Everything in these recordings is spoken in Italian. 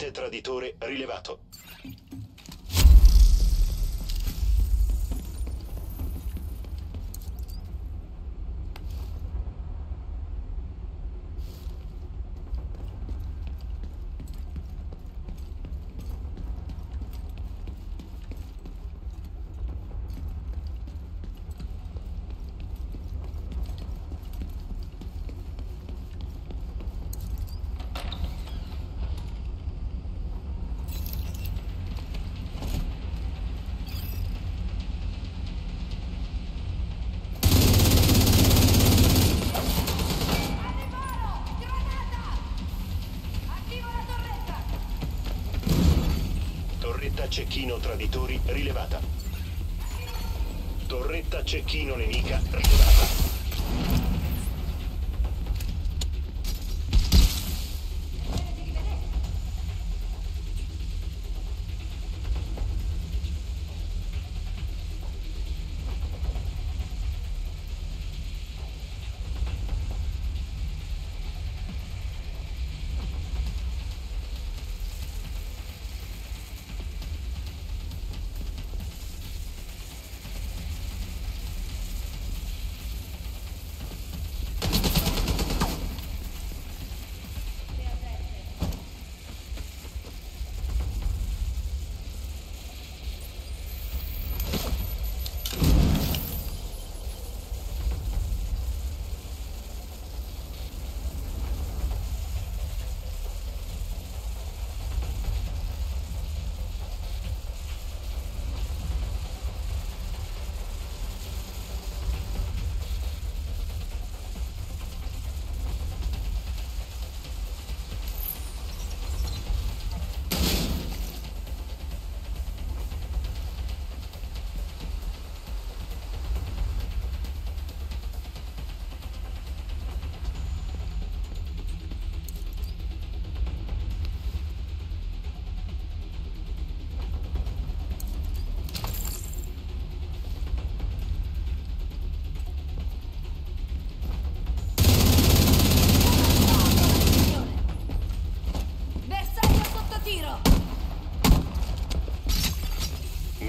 Agente traditore rilevato. Torretta cecchino traditori rilevata. Torretta cecchino nemica rilevata.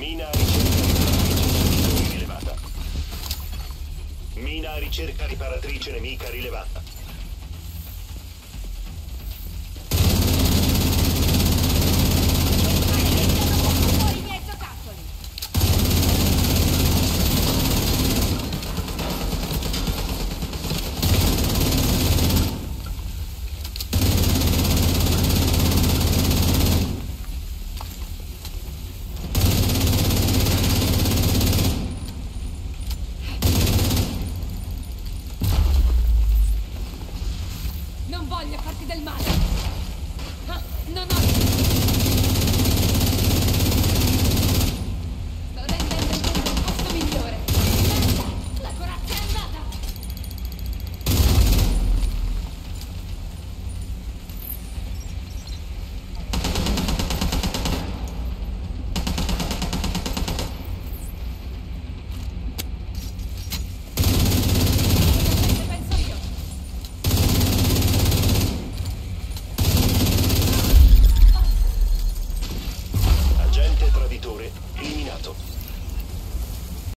Mina a ricerca riparatrice rilevata. Mina ricerca riparatrice nemica rilevata. Non voglio farti del male! Ah, non ho...